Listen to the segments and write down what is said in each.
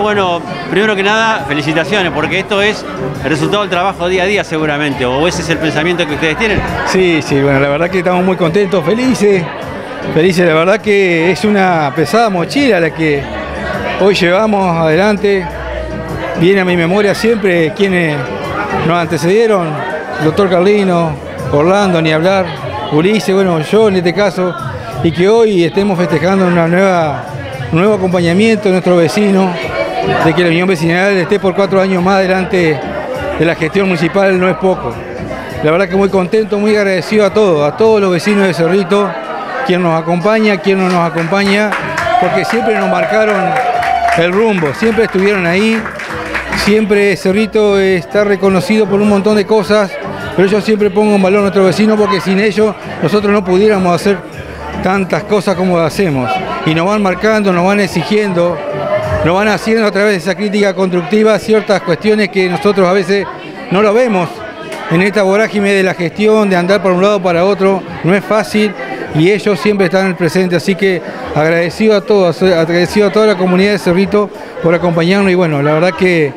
Bueno, primero que nada, felicitaciones, porque esto es el resultado del trabajo día a día seguramente, o ese es el pensamiento que ustedes tienen. Sí, sí, bueno, la verdad que estamos muy contentos, felices, felices, la verdad que es una pesada mochila la que hoy llevamos adelante. Viene a mi memoria siempre quienes nos antecedieron, doctor Carlino, Orlando, ni hablar, Ulises, bueno, yo en este caso, y que hoy estemos festejando una nueva, nuevo acompañamiento de nuestro vecino, de que la Unión Vecinal esté por cuatro años más adelante de la gestión municipal no es poco. La verdad que muy contento, muy agradecido a todos, a todos los vecinos de Cerrito, quien nos acompaña, quien no nos acompaña, porque siempre nos marcaron el rumbo, siempre estuvieron ahí, siempre Cerrito está reconocido por un montón de cosas, pero yo siempre pongo en valor a nuestro vecino porque sin ellos nosotros no pudiéramos hacer tantas cosas como hacemos. Y nos van marcando, nos van exigiendo, nos van haciendo a través de esa crítica constructiva ciertas cuestiones que nosotros a veces no lo vemos. En esta vorágine de la gestión, de andar por un lado para otro, no es fácil y ellos siempre están en el presente, así que agradecido a todos, agradecido a toda la comunidad de Cerrito por acompañarnos. Y bueno, la verdad que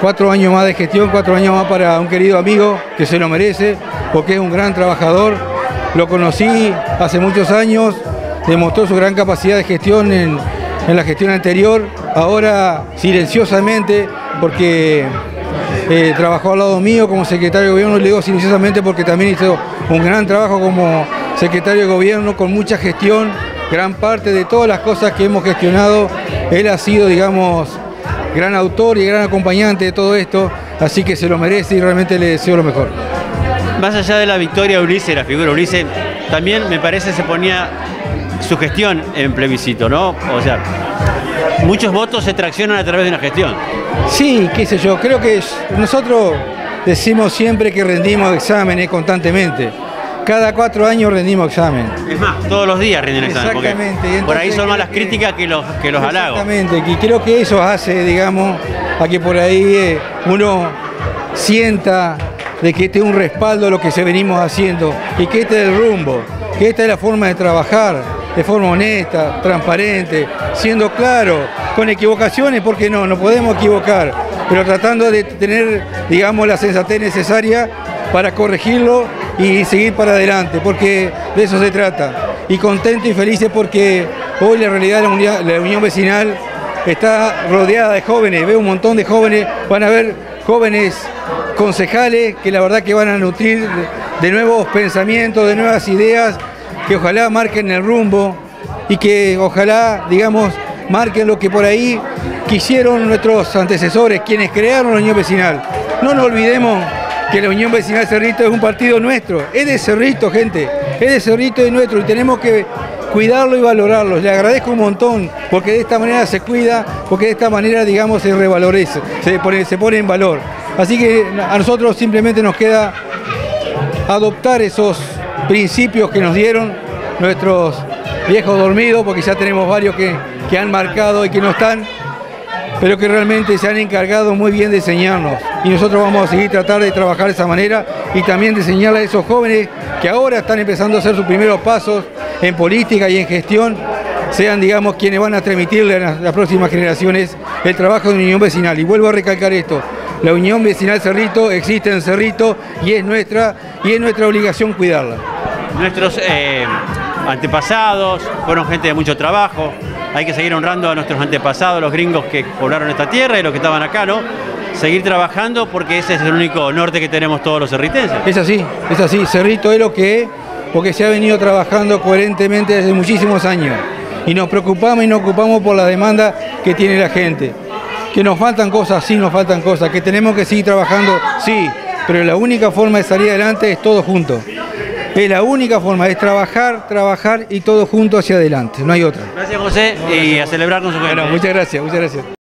cuatro años más de gestión, cuatro años más para un querido amigo que se lo merece, porque es un gran trabajador, lo conocí hace muchos años, demostró su gran capacidad de gestión en, en la gestión anterior, ahora silenciosamente, porque eh, trabajó al lado mío como secretario de gobierno, le digo silenciosamente porque también hizo un gran trabajo como secretario de gobierno, con mucha gestión, gran parte de todas las cosas que hemos gestionado, él ha sido, digamos, gran autor y gran acompañante de todo esto, así que se lo merece y realmente le deseo lo mejor. Más allá de la victoria de Ulises, la figura de Ulises, también me parece se ponía su gestión en plebiscito, ¿no? O sea, muchos votos se traccionan a través de una gestión. Sí, qué sé yo, creo que nosotros decimos siempre que rendimos exámenes constantemente. Cada cuatro años rendimos examen. Es más, todos los días rinden examen. Exactamente. Por ahí son más las críticas que los, que los halagos. Exactamente, y creo que eso hace, digamos, a que por ahí eh, uno sienta de que este es un respaldo a lo que se venimos haciendo y que este es el rumbo, que esta es la forma de trabajar, de forma honesta, transparente, siendo claro, con equivocaciones, porque no, no podemos equivocar, pero tratando de tener, digamos, la sensatez necesaria para corregirlo y seguir para adelante, porque de eso se trata. Y contento y felices porque hoy la realidad de la Unión Vecinal está rodeada de jóvenes, veo un montón de jóvenes, van a ver jóvenes concejales que la verdad que van a nutrir de nuevos pensamientos, de nuevas ideas, que ojalá marquen el rumbo y que ojalá, digamos, marquen lo que por ahí quisieron nuestros antecesores, quienes crearon la Unión Vecinal. No nos olvidemos que la Unión Vecinal Cerrito es un partido nuestro, es de Cerrito, gente, es de Cerrito y nuestro y tenemos que cuidarlo y valorarlo. Le agradezco un montón porque de esta manera se cuida, porque de esta manera, digamos, se revaloriza, se pone, se pone en valor. Así que a nosotros simplemente nos queda adoptar esos principios que nos dieron nuestros viejos dormidos, porque ya tenemos varios que, que han marcado y que no están, pero que realmente se han encargado muy bien de enseñarnos. Y nosotros vamos a seguir tratar de trabajar de esa manera y también de enseñarle a esos jóvenes que ahora están empezando a hacer sus primeros pasos en política y en gestión, sean, digamos, quienes van a transmitirle a las próximas generaciones el trabajo de la Unión Vecinal. Y vuelvo a recalcar esto, la Unión Vecinal Cerrito existe en Cerrito y es nuestra, y es nuestra obligación cuidarla. Nuestros eh, antepasados fueron gente de mucho trabajo, hay que seguir honrando a nuestros antepasados, los gringos que poblaron esta tierra y los que estaban acá, ¿no? Seguir trabajando porque ese es el único norte que tenemos todos los cerritenses. Es así, es así, Cerrito es lo que es, porque se ha venido trabajando coherentemente desde muchísimos años y nos preocupamos y nos ocupamos por la demanda que tiene la gente. Que nos faltan cosas, sí nos faltan cosas, que tenemos que seguir trabajando, sí, pero la única forma de salir adelante es todo junto. Es la única forma, es trabajar, trabajar y todo junto hacia adelante, no hay otra. Gracias José y a celebrar con su Bueno, muchas gracias, muchas gracias.